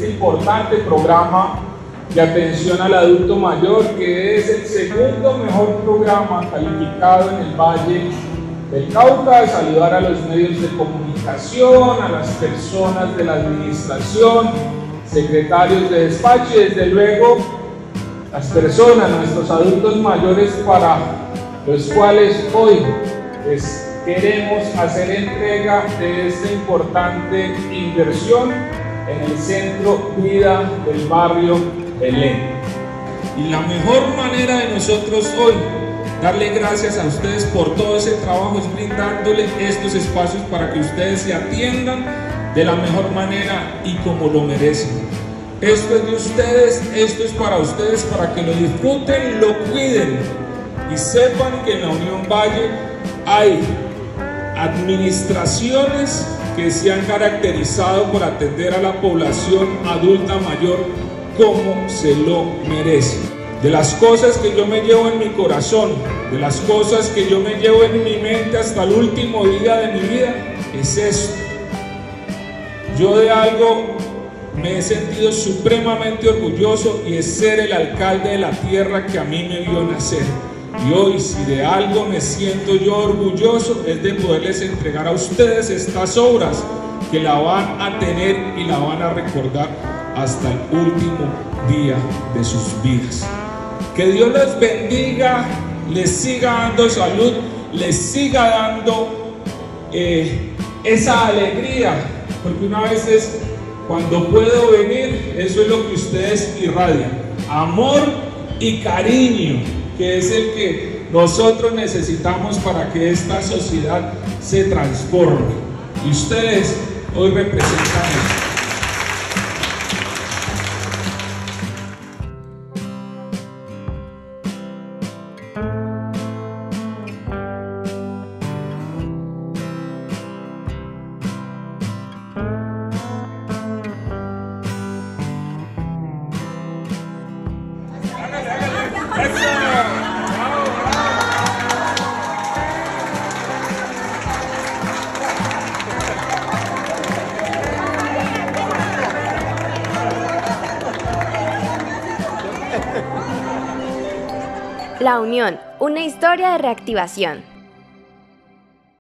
importante programa de atención al adulto mayor, que es el segundo mejor programa calificado en el Valle del Cauca, saludar a los medios de comunicación, a las personas de la administración, secretarios de despacho y desde luego las personas, nuestros adultos mayores para los cuales hoy pues, queremos hacer entrega de esta importante inversión en el centro Vida del barrio Belén. Y la mejor manera de nosotros hoy darle gracias a ustedes por todo ese trabajo es brindándole estos espacios para que ustedes se atiendan de la mejor manera y como lo merecen. Esto es de ustedes, esto es para ustedes, para que lo disfruten, lo cuiden y sepan que en la Unión Valle hay administraciones que se han caracterizado por atender a la población adulta mayor como se lo merece. De las cosas que yo me llevo en mi corazón, de las cosas que yo me llevo en mi mente hasta el último día de mi vida, es esto. Yo de algo me he sentido supremamente orgulloso y es ser el alcalde de la tierra que a mí me vio nacer. Y hoy, si de algo me siento yo orgulloso, es de poderles entregar a ustedes estas obras que la van a tener y la van a recordar hasta el último día de sus vidas. Que Dios les bendiga, les siga dando salud, les siga dando eh, esa alegría, porque una vez es cuando puedo venir, eso es lo que ustedes irradian. Amor y cariño, que es el que nosotros necesitamos para que esta sociedad se transforme. Y ustedes hoy representan. La Unión, una historia de reactivación.